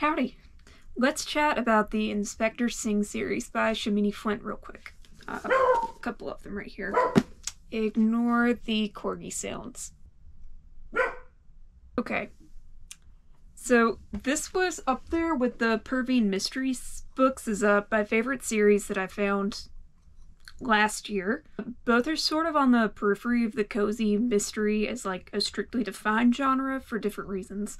Howdy. Let's chat about the Inspector Singh series by Shamini Flint real quick. Uh, a couple of them right here. Ignore the corgi sounds. Okay. So this was up there with the Perveen Mysteries books as uh, my favorite series that I found last year. Both are sort of on the periphery of the cozy mystery as like a strictly defined genre for different reasons.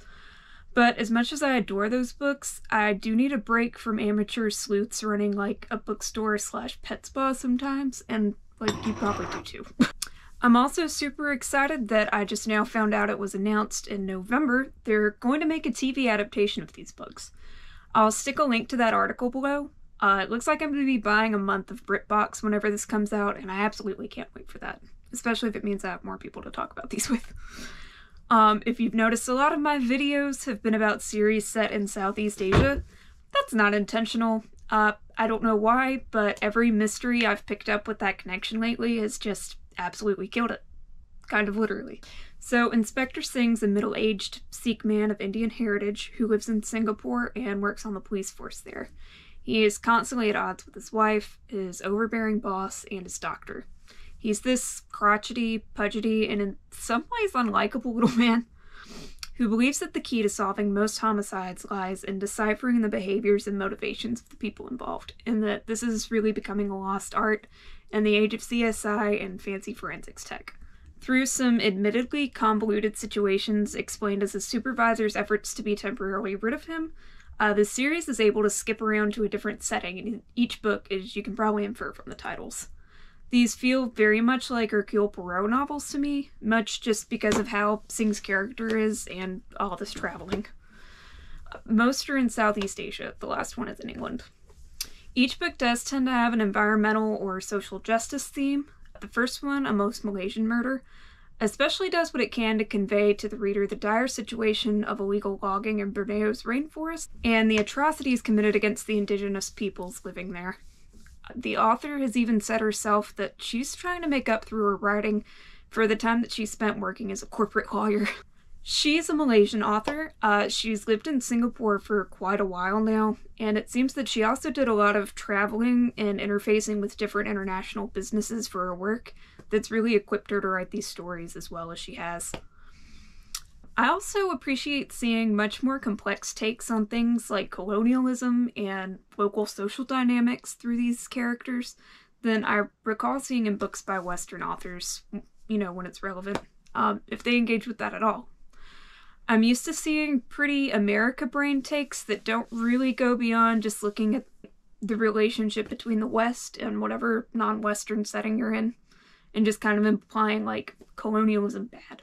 But as much as I adore those books, I do need a break from amateur sleuths running like a bookstore slash pet spa sometimes, and like you probably do too. I'm also super excited that I just now found out it was announced in November they're going to make a TV adaptation of these books. I'll stick a link to that article below. Uh, it looks like I'm going to be buying a month of BritBox whenever this comes out, and I absolutely can't wait for that, especially if it means I have more people to talk about these with. Um, if you've noticed, a lot of my videos have been about series set in Southeast Asia. That's not intentional. Uh, I don't know why, but every mystery I've picked up with that connection lately has just absolutely killed it. Kind of literally. So, Inspector Singh's a middle aged Sikh man of Indian heritage who lives in Singapore and works on the police force there. He is constantly at odds with his wife, his overbearing boss, and his doctor. He's this crotchety, pudgety, and in some ways unlikable little man who believes that the key to solving most homicides lies in deciphering the behaviors and motivations of the people involved, and that this is really becoming a lost art in the age of CSI and fancy forensics tech. Through some admittedly convoluted situations explained as his supervisor's efforts to be temporarily rid of him, uh, the series is able to skip around to a different setting in each book, as you can probably infer from the titles. These feel very much like Hercule Poirot novels to me, much just because of how Singh's character is and all this traveling. Most are in Southeast Asia, the last one is in England. Each book does tend to have an environmental or social justice theme. The first one, A Most Malaysian Murder, especially does what it can to convey to the reader the dire situation of illegal logging in Borneo's rainforest and the atrocities committed against the indigenous peoples living there. The author has even said herself that she's trying to make up through her writing for the time that she spent working as a corporate lawyer. She's a Malaysian author. Uh, she's lived in Singapore for quite a while now, and it seems that she also did a lot of traveling and interfacing with different international businesses for her work that's really equipped her to write these stories as well as she has. I also appreciate seeing much more complex takes on things like colonialism and local social dynamics through these characters than I recall seeing in books by Western authors, you know, when it's relevant, um, if they engage with that at all. I'm used to seeing pretty America brain takes that don't really go beyond just looking at the relationship between the West and whatever non Western setting you're in, and just kind of implying like colonialism bad.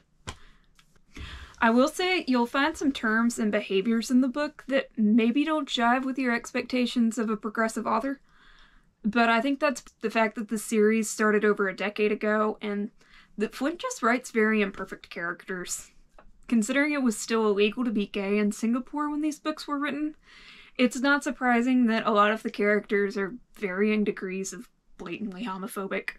I will say you'll find some terms and behaviors in the book that maybe don't jive with your expectations of a progressive author, but I think that's the fact that the series started over a decade ago and that Flint just writes very imperfect characters. Considering it was still illegal to be gay in Singapore when these books were written, it's not surprising that a lot of the characters are varying degrees of blatantly homophobic.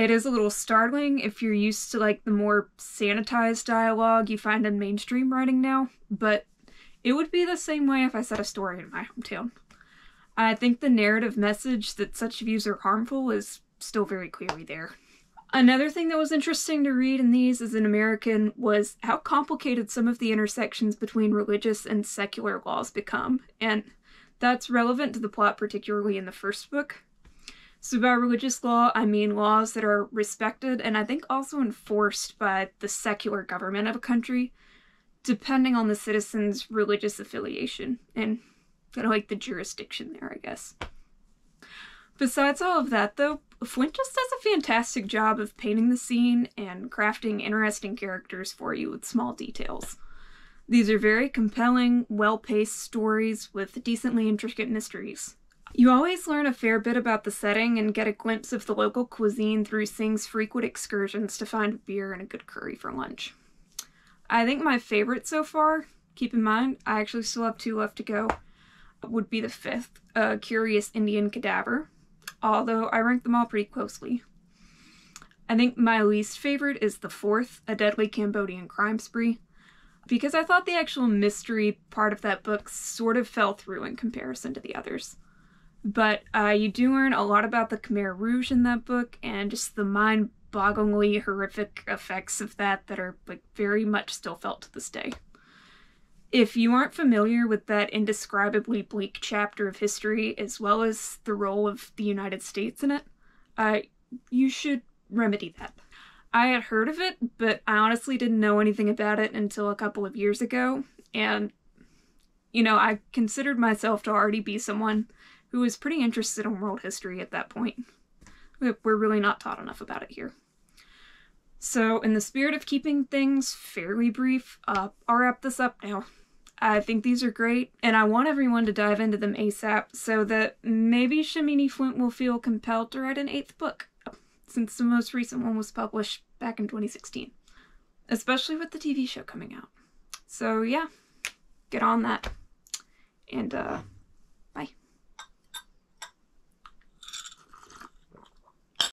It is a little startling if you're used to like the more sanitized dialogue you find in mainstream writing now, but it would be the same way if I set a story in my hometown. I think the narrative message that such views are harmful is still very clearly there. Another thing that was interesting to read in these as an American was how complicated some of the intersections between religious and secular laws become, and that's relevant to the plot, particularly in the first book. So, by religious law, I mean laws that are respected and I think also enforced by the secular government of a country, depending on the citizen's religious affiliation and kind of like the jurisdiction there, I guess. Besides all of that, though, Flint just does a fantastic job of painting the scene and crafting interesting characters for you with small details. These are very compelling, well paced stories with decently intricate mysteries. You always learn a fair bit about the setting and get a glimpse of the local cuisine through Singh's frequent excursions to find beer and a good curry for lunch. I think my favorite so far, keep in mind, I actually still have two left to go, would be the fifth, A Curious Indian Cadaver, although I rank them all pretty closely. I think my least favorite is the fourth, A Deadly Cambodian Crime Spree. because I thought the actual mystery part of that book sort of fell through in comparison to the others. But uh, you do learn a lot about the Khmer Rouge in that book and just the mind bogglingly horrific effects of that that are like very much still felt to this day. If you aren't familiar with that indescribably bleak chapter of history, as well as the role of the United States in it, uh, you should remedy that. I had heard of it, but I honestly didn't know anything about it until a couple of years ago, and you know, I considered myself to already be someone who was pretty interested in world history at that point. We're really not taught enough about it here. So, in the spirit of keeping things fairly brief, uh, I'll wrap this up now. I think these are great, and I want everyone to dive into them ASAP so that maybe Shamini Flint will feel compelled to write an eighth book, since the most recent one was published back in 2016, especially with the TV show coming out. So, yeah, get on that. And, uh,